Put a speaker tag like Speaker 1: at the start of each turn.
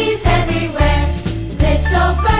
Speaker 1: Babies everywhere, little birds.